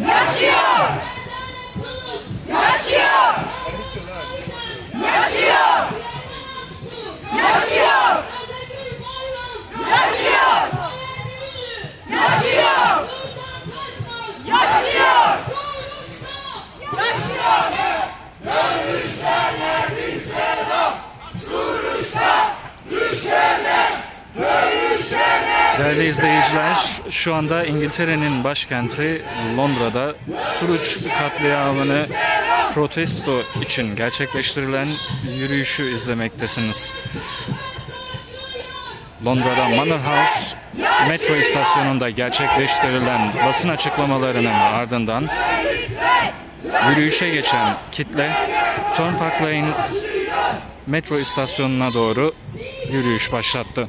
yaşıyor. Yaşıyor. Yaşıyor. Yaşıyor. Yaşıyor. Yaşıyor. Yaşıyor. Yaşıyor. Değerli izleyiciler, şu anda İngiltere'nin başkenti Londra'da Suruç katliamını protesto için gerçekleştirilen yürüyüşü izlemektesiniz. Londra'da Manor House metro istasyonunda gerçekleştirilen basın açıklamalarının ardından yürüyüşe geçen kitle Turnpike Lane metro istasyonuna doğru yürüyüş başlattı.